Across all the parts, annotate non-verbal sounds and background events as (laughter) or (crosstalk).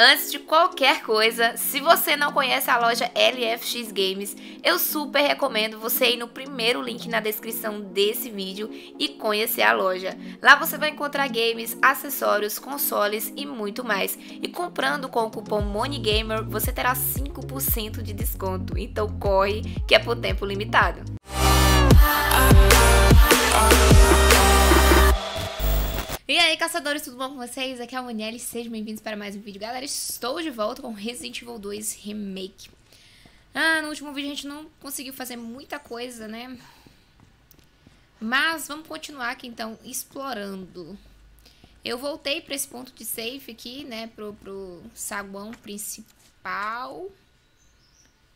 Antes de qualquer coisa, se você não conhece a loja LFX Games, eu super recomendo você ir no primeiro link na descrição desse vídeo e conhecer a loja. Lá você vai encontrar games, acessórios, consoles e muito mais. E comprando com o cupom MONEYGAMER, você terá 5% de desconto. Então corre, que é por tempo limitado. E aí, caçadores, tudo bom com vocês? Aqui é a Monielle, sejam bem-vindos para mais um vídeo. Galera, estou de volta com Resident Evil 2 Remake. Ah, no último vídeo a gente não conseguiu fazer muita coisa, né? Mas vamos continuar aqui, então, explorando. Eu voltei para esse ponto de safe aqui, né, pro, pro saguão principal.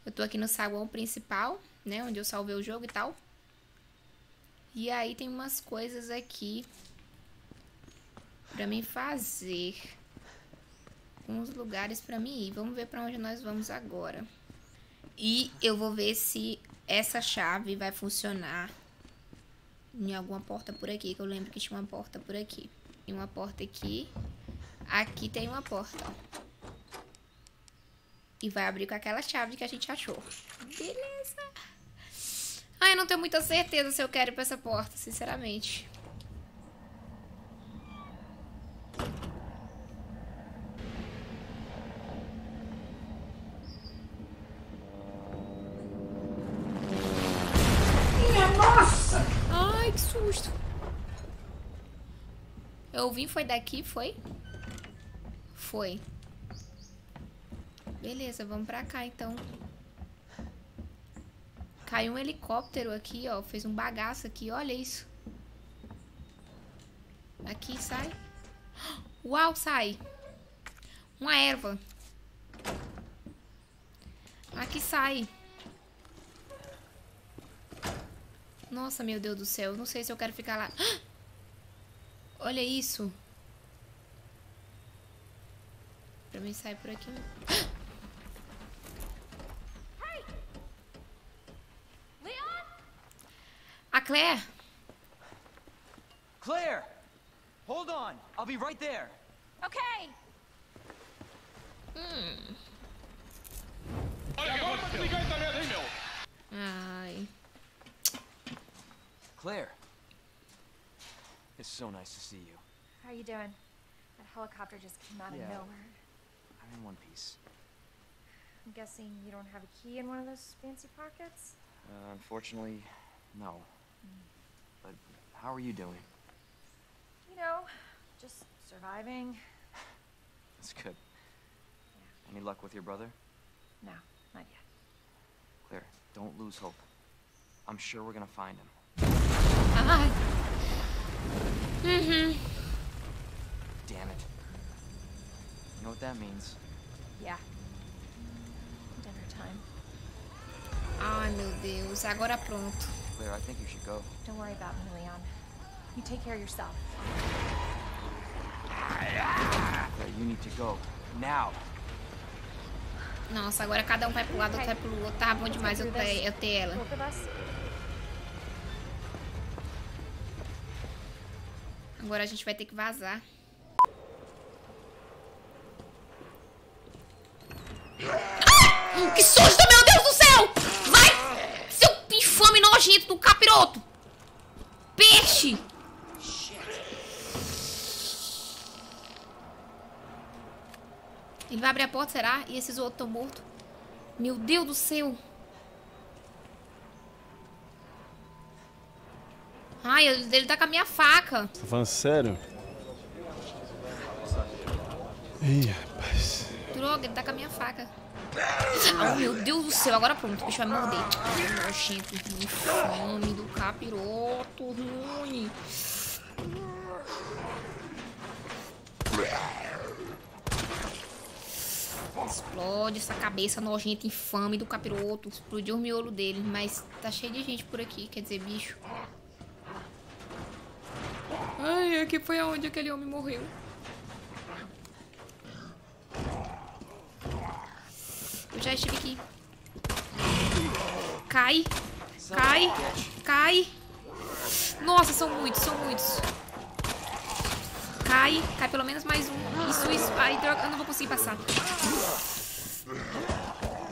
Eu tô aqui no saguão principal, né, onde eu salvei o jogo e tal. E aí tem umas coisas aqui para mim fazer. Uns lugares para mim ir. Vamos ver para onde nós vamos agora. E eu vou ver se essa chave vai funcionar em alguma porta por aqui. Que eu lembro que tinha uma porta por aqui. Tem uma porta aqui. Aqui tem uma porta. E vai abrir com aquela chave que a gente achou. Beleza. Ai, eu não tenho muita certeza se eu quero ir pra essa porta, sinceramente. susto. Eu vim, foi daqui, foi? Foi. Beleza, vamos pra cá, então. Caiu um helicóptero aqui, ó. Fez um bagaço aqui, olha isso. Aqui, sai. Uau, sai. Uma erva. Aqui sai. Nossa, meu Deus do céu. Não sei se eu quero ficar lá. (gasps) Olha isso. Pra mim sair por aqui. A Claire. Claire! Hold on. I'll be right there. Okay. Hum. Ai. Claire. It's so nice to see you. How are you doing? That helicopter just came out yeah. of nowhere. I'm in one piece. I'm guessing you don't have a key in one of those fancy pockets? Uh, unfortunately, no. Mm. But how are you doing? You know, just surviving. (sighs) That's good. Yeah. Any luck with your brother? No, not yet. Claire, don't lose hope. I'm sure we're gonna find him. Ai. (laughs) Uhum. Damn it. You know what that means? Yeah. Dinner time. Ai, meu Deus. Agora pronto. Claire, I think you should go. Don't worry about me, Leon. You take care of yourself. Claire, you need to go. Now. Nossa, agora cada um vai pro lado, outro vai pro outro. Tá bom demais eu ter, eu ter ela. Agora a gente vai ter que vazar. Ah! Que susto, meu Deus do céu! Vai! Seu infame nojento do capiroto! Peixe! Ele vai abrir a porta, será? E esses outros estão mortos? Meu Deus do céu! Ai, ele tá com a minha faca. Tá falando sério? Ih, rapaz. Droga, ele tá com a minha faca. Oh, meu Deus do céu. Agora pronto, o bicho vai morder. Nojento, infame do capiroto ruim. Explode essa cabeça nojenta, infame do capiroto. Explodiu o miolo dele, mas tá cheio de gente por aqui, quer dizer, bicho. Aqui foi aonde aquele homem morreu. Eu já estive aqui. Cai. Cai. Cai. Nossa, são muitos, são muitos. Cai. Cai pelo menos mais um. Isso, isso. Ai, droga. Eu não vou conseguir passar.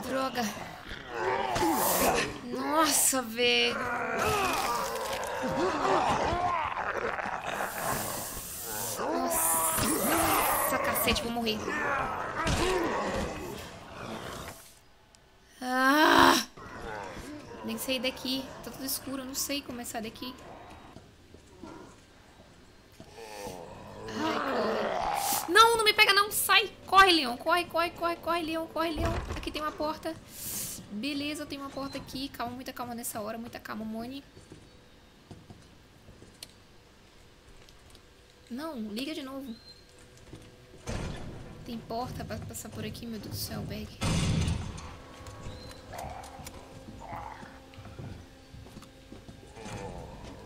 Droga. Nossa, velho. Nossa. Nossa, cacete. Vou morrer. Ah! Tem sair daqui. Tá tudo escuro. Eu não sei como é sair daqui. Ai, corre. Não, não me pega não. Sai. Corre, Leão. Corre, corre, corre, corre, Leão. Corre, Leão. Aqui tem uma porta. Beleza, tem uma porta aqui. Calma, muita calma nessa hora. Muita calma, Moni. Não, liga de novo. Tem porta pra passar por aqui, meu Deus do céu, bag.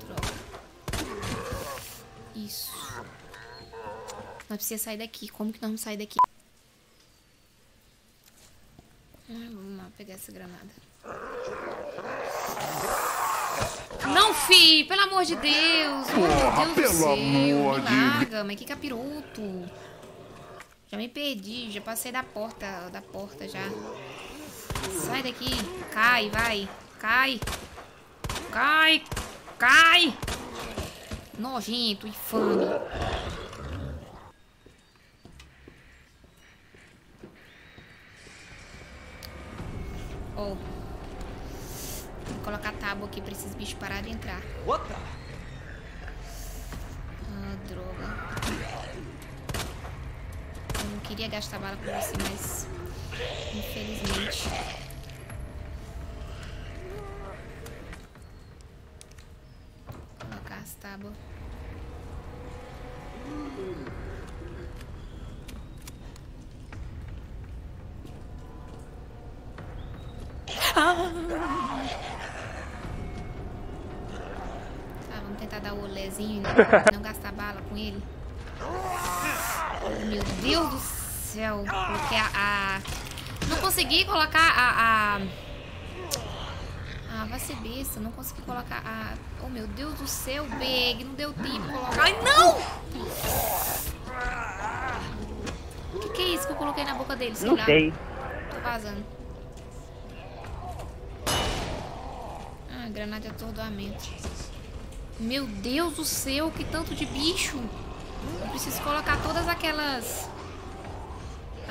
Droga. Isso. Nós precisamos sair daqui. Como que nós vamos sair daqui? Ah, vamos lá pegar essa granada. Não, fi! Pelo amor de Deus! Porra, meu Deus do pelo céu! amor me de larga, mas que capiroto! Já me perdi, já passei da porta, da porta já. Sai daqui! Cai, vai! Cai! Cai! Cai! Nojento, infame! Oh. Vou colocar tábua aqui pra esses bichos pararem de entrar. Ah, droga. Queria gastar bala com você, mas... Infelizmente. Colocar as tábuas. Tá, vamos tentar dar o olézinho e não gastar bala com ele. Meu Deus do céu. Coloquei a... a- Não consegui colocar a... a... Ah, vai ser besta. Não consegui colocar a... Oh, meu Deus do céu, Beg. Não deu tempo de colocar... Ai, não! O que, que é isso que eu coloquei na boca dele? Sei Não lá. sei. Tô vazando. Ah, granada de atordoamento. Meu Deus do céu, que tanto de bicho. Eu preciso colocar todas aquelas...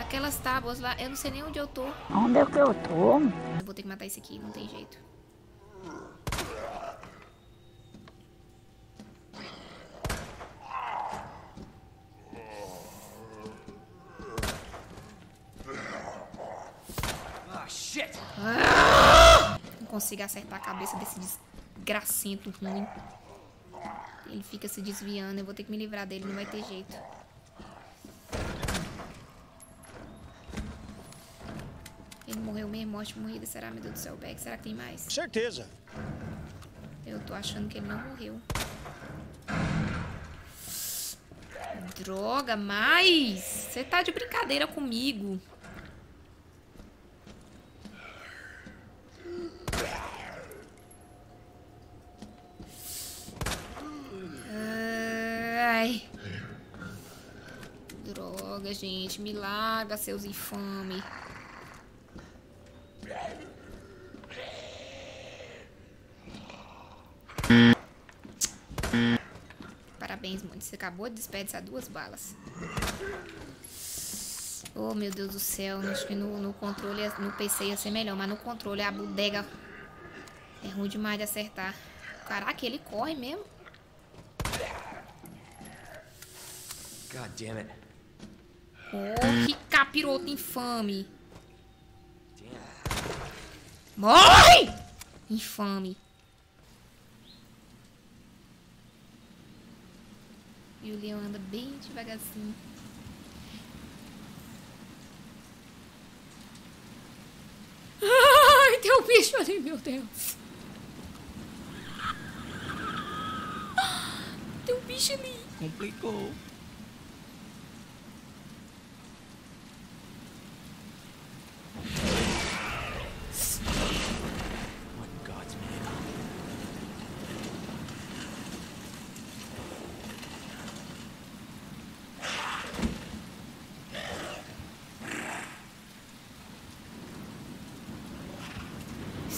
Aquelas tábuas lá. Eu não sei nem onde eu tô. Onde é que eu tô? Eu vou ter que matar esse aqui, não tem jeito. Ah, shit! Não consigo acertar a cabeça desse desgracento ruim. Ele fica se desviando. Eu vou ter que me livrar dele, não vai ter jeito. Ele morreu mesmo, morte morrida. Será, meu Deus do céu, Beck? Será que tem mais? Certeza. Eu tô achando que ele não morreu. Droga, mais! Você tá de brincadeira comigo. Ai. Droga, gente. Me larga, seus infames. Parabéns, mano. Você acabou de desperdiçar duas balas. Oh, meu Deus do céu. Acho que no, no controle, no PC ia ser melhor. Mas no controle, a bodega é ruim demais de acertar. Caraca, ele corre mesmo. God damn it. Oh, que capiroto infame. Morre! Infame. O leão anda bem devagarzinho. (laughs) Ai, tem um bicho ali, meu Deus. (gasps) Tem um bicho ali. Complicou.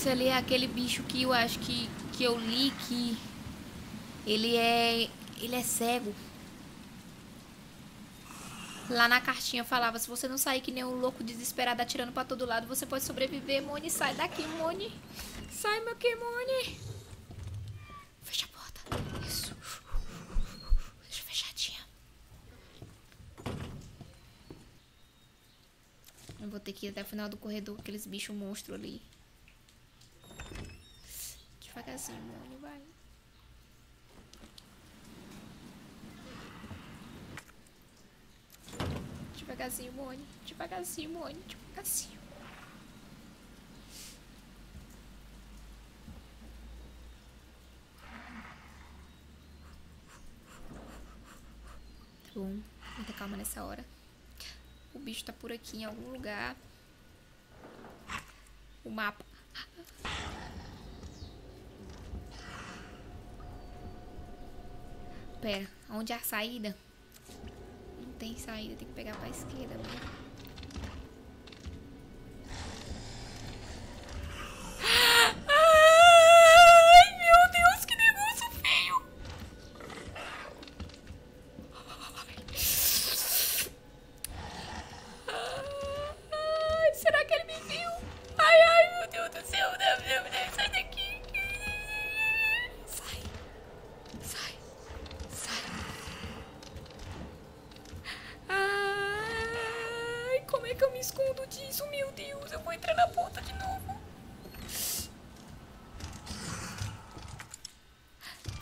Esse ali é aquele bicho que eu acho que, que eu li que ele é. ele é cego. Lá na cartinha falava, se você não sair que nem um louco desesperado atirando pra todo lado, você pode sobreviver, Moni. Sai daqui, Moni. Sai, meu que, Moni. Fecha a porta. Isso. Deixa fechadinha. Eu vou ter que ir até o final do corredor, aqueles bichos monstros ali. Devagarzinho, Moni, vai. Devagarzinho, Moni. Devagarzinho, Moni. Devagarzinho. Tá bom. Muita calma nessa hora. O bicho tá por aqui em algum lugar. O mapa. Pera, onde é a saída? Não tem saída, tem que pegar pra esquerda. Escondo disso? Meu Deus, eu vou entrar na porta de novo.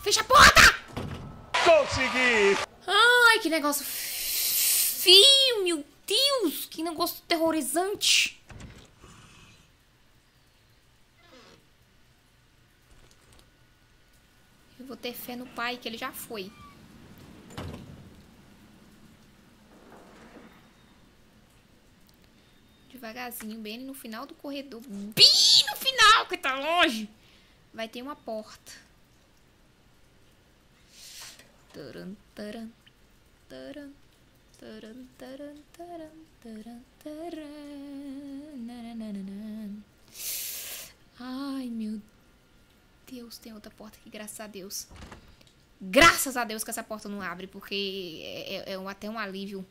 Fecha a porta! Consegui! Ai, que negócio feio, meu Deus! Que negócio terrorizante! Eu vou ter fé no pai, que ele já foi. Devagarzinho, bem no final do corredor. Bem no final, que tá longe! Vai ter uma porta. Taran, taran, taran. Ai, meu Deus, tem outra porta aqui, graças a Deus. Graças a Deus que essa porta não abre, porque é, é- é até um alívio.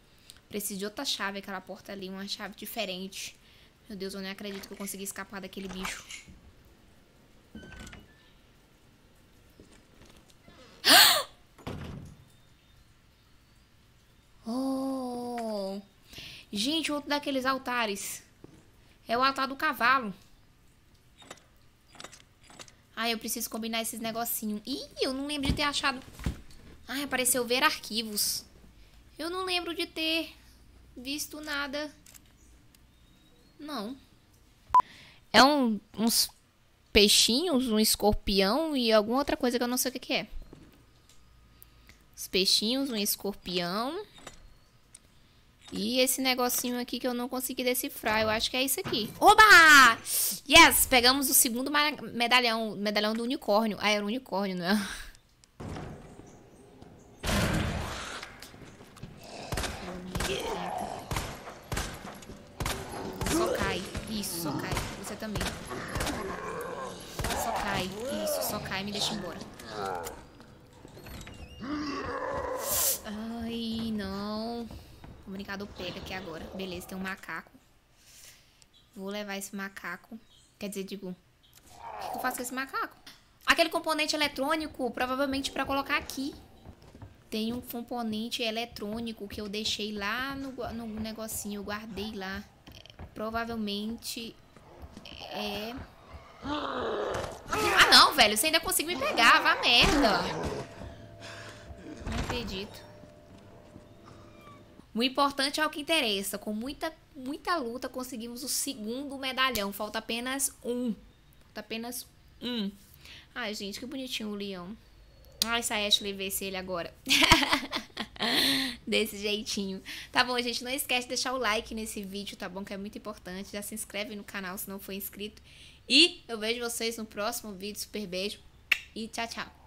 Preciso de outra chave, aquela porta ali, uma chave diferente. Meu Deus, eu nem acredito que eu consegui escapar daquele bicho. (gasps) Oh! Gente, outro daqueles altares. É o altar do cavalo. Ah, eu preciso combinar esses negocinhos. Ih, eu não lembro de ter achado. Ah, apareceu ver arquivos. Eu não lembro de ter visto nada. Não. É um, uns peixinhos, um escorpião e alguma outra coisa que eu não sei o que, que é. Os peixinhos, um escorpião. E esse negocinho aqui que eu não consegui decifrar. Eu acho que é isso aqui. Oba! Yes! Pegamos o segundo medalhão. Medalhão do unicórnio. Ah, era um unicórnio, não é? Também. Só cai. Isso, só cai. Me deixa embora. Ai, não. O brincador pega aqui agora. Beleza, tem um macaco. Vou levar esse macaco. Quer dizer, digo, o que eu faço com esse macaco? Aquele componente eletrônico, provavelmente pra colocar aqui. Tem um componente eletrônico que eu deixei lá no, no negocinho, eu guardei lá. É, provavelmente é. Ah não, velho, você ainda conseguiu me pegar, vá merda. Não acredito. O importante é o que interessa. Com muita, muita luta, conseguimos o segundo medalhão. Falta apenas um. Falta apenas um. Ai, gente, que bonitinho o leão. Ai, se a Ashley vesse ele agora. (laughs) Desse jeitinho. Tá bom, gente? Não esquece de deixar o like nesse vídeo, tá bom? Que é muito importante. Já se inscreve no canal se não for inscrito. E eu vejo vocês no próximo vídeo. Super beijo. E tchau, tchau.